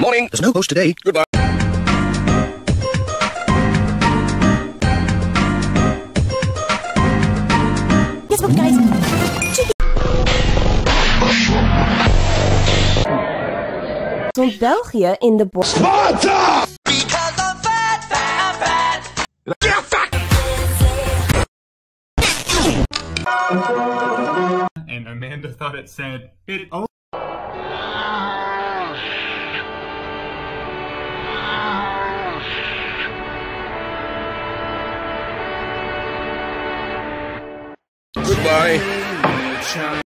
Morning. There's no post today. Goodbye. Guess what, guys? Stond België in de bos. and Amanda thought it said it. Goodbye.